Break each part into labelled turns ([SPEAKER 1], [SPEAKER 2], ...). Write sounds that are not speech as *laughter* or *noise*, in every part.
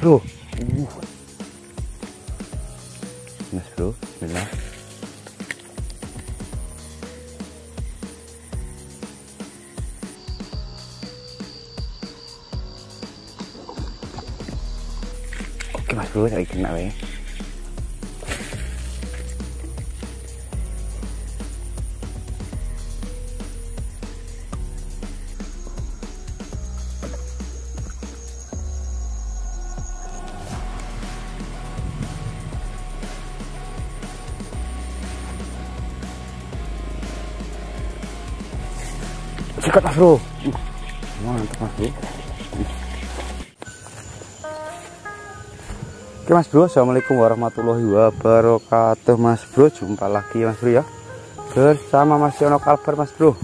[SPEAKER 1] bro. Uh. mas bro. Bismillah. Oke mas bro. Saya kena ya sikat mas bro. Mantap mas bro. Oke mas bro. Assalamualaikum warahmatullahi wabarakatuh. Mas bro Jumpa lagi mas bro ya. Bersama mas Yono Kalbar mas bro.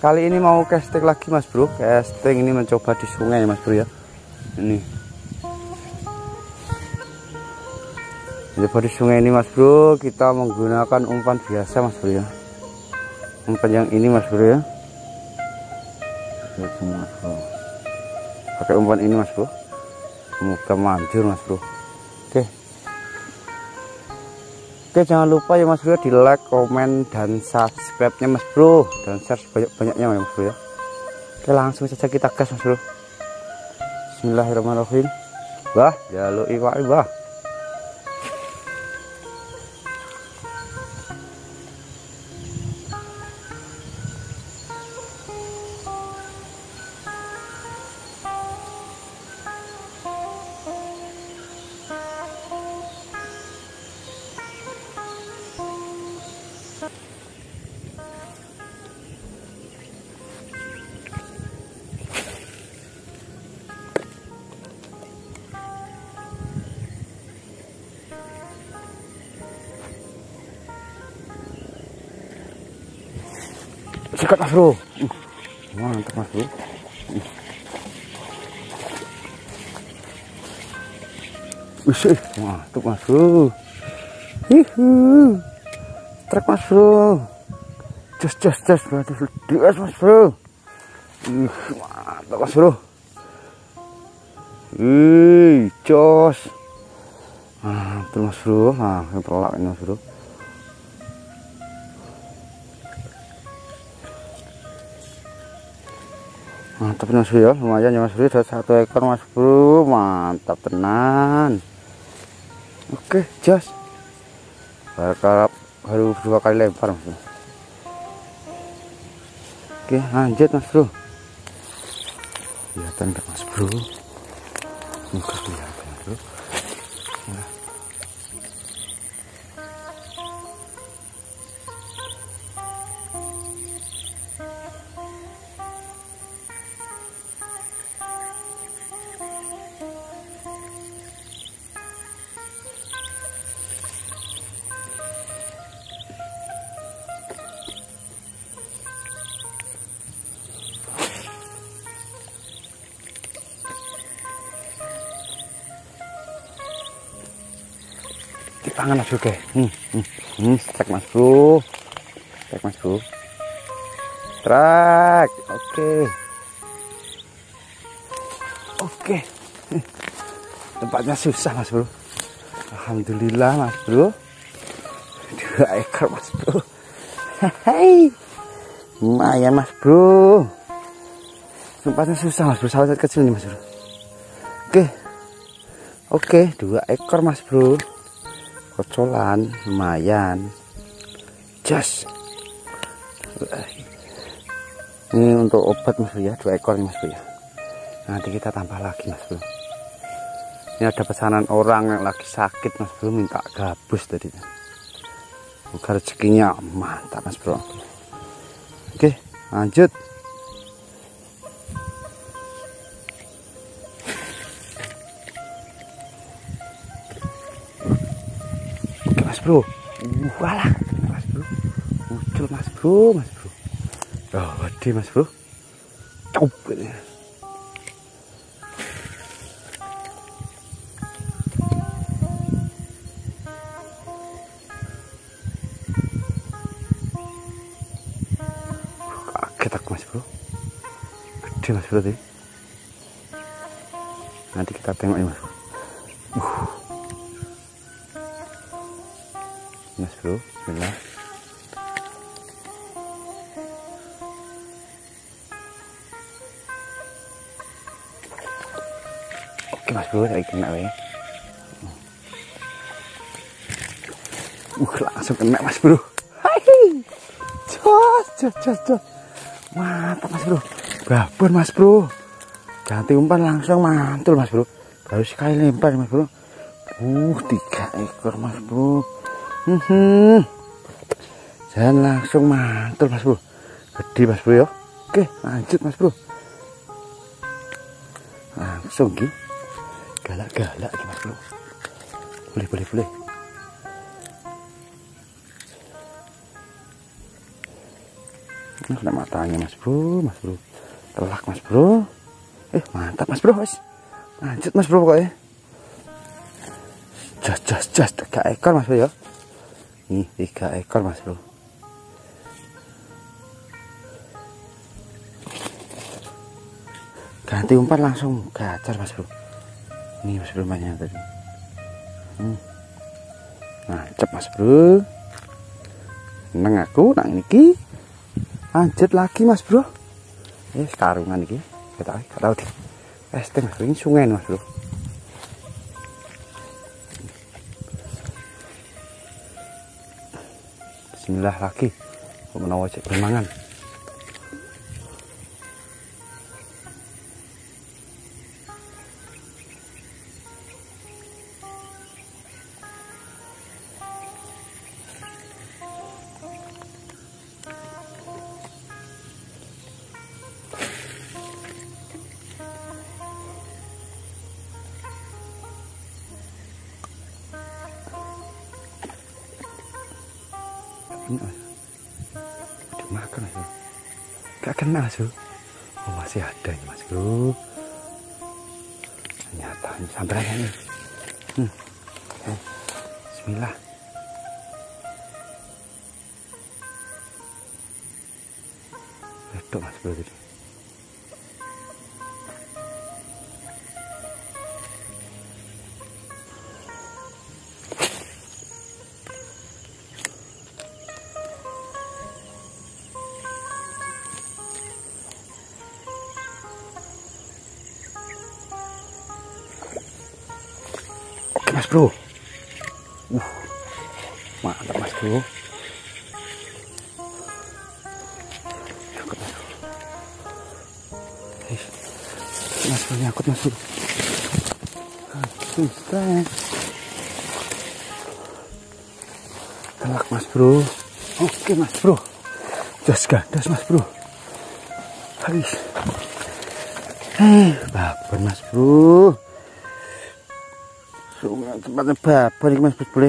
[SPEAKER 1] Kali ini mau casting lagi mas bro. Casting ini mencoba di sungai mas bro ya. Ini. Mencoba di sungai ini mas bro. Kita menggunakan umpan biasa mas bro ya. Umpan yang ini mas bro ya pakai umpan ini mas bro. Semoga manjur mas bro. Oke. Oke jangan lupa ya mas bro di like komen dan subscribe nya mas bro. Dan share sebanyak-banyaknya mas bro ya. Oke langsung saja kita gas mas bro. Bismillahirrahmanirrahim. Wah jaluk iwak wah sikat mas bro. Mantap mas bro. Wih, mantap mas bro. Hihu Trek mas bro. Jos, jos, jos DS mas bro. Ih, mantap mas bro. Ih, jos. Mantap mas bro. Nah, ini pelak ini mas bro mantap mas bro ya lumayan ya mas bro sudah satu ekor mas bro. Mantap tenan. Oke jas baru, baru dua kali lempar mas bro oke lanjut mas bro. Kelihatan mas bro? Muka kelihatan tangan mas bro oke hmm, hmm, hmm, strike mas bro strike mas bro strike oke. Okay. oke. Okay. *laughs* tempatnya susah mas bro. Alhamdulillah mas bro. Dua ekor mas bro. *laughs* Hai lumayan mas bro. Tempatnya susah mas bro. Salah kecil nih mas bro. Oke. Okay. oke dua ekor mas bro kocolan lumayan. Jas ini untuk obat mas ya dua ekor mas ya nanti kita tambah lagi mas bro ini ada pesanan orang yang lagi sakit mas bro minta gabus tadi semoga rezekinya mantap mas bro. Oke lanjut bro. Walah mas bro. Muncul mas bro mas bro. Oh gede mas bro. Coba kaget aku mas bro. Gede mas bro tadi. Nanti kita tengok ya mas bro bro Bismillah oke mas bro saya kena ya uh langsung kena mas bro. Hai. Jos jos jos jos. Mantap mas bro. Babon mas bro. Ganti umpan langsung mantul mas bro. Baru sekali lempar mas bro. Uh tiga ekor mas bro hmm, jangan langsung mantul mas bro. Gede mas bro ya. Oke lanjut mas bro. Langsung gitu galak-galak mas bro. Boleh boleh boleh. Nah, kena matanya mas bro mas bro. Telak mas bro. Eh mantap mas bro mas lanjut mas bro pokoknya. Jas jas jas tiga ekor mas bro ya nih tiga ekor mas bro. Ganti umpan langsung. Gacor mas bro. Ini mas bro banyak tadi. Hmm. nah cep mas bro. Neng aku nang niki. Lanjut lagi mas bro. Eh karungan ini kita tahu tahu deh. Es teh ini sungai mas bro Bismillah lagi menawa cek gak kena mas bro oh masih ada ini mas bro ternyata ini sambarannya nih hmm. eh. Bismillah mas bro tadi mas bro. Uh, mantap mas bro. Nyangkut mas bro. Mas bro. Nyangkut mas bro. Susah telak mas bro. Oke mas bro. Jas gadas mas bro. Habis. Eh baper mas bro tempatnya babar ini mas bro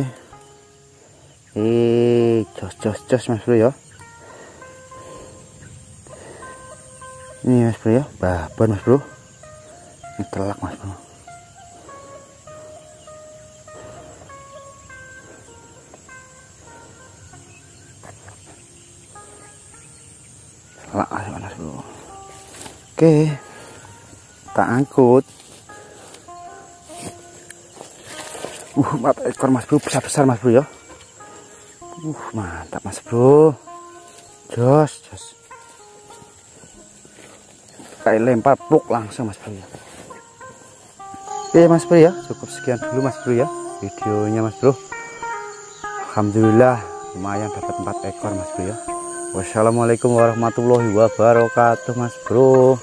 [SPEAKER 1] eh jos jos jos mas bro ya. Ini mas bro ya. Babar mas bro ini telak mas bro telak mas bro oke tak angkut Uh, mata ekor mas bro besar-besar mas bro ya. Uh, mantap mas bro. Jos, jos. Kayak lempar pluk langsung mas bro ya. Oke mas bro ya, cukup sekian dulu mas bro ya videonya mas bro. Alhamdulillah lumayan dapat empat ekor mas bro ya. Wassalamualaikum warahmatullahi wabarakatuh mas bro.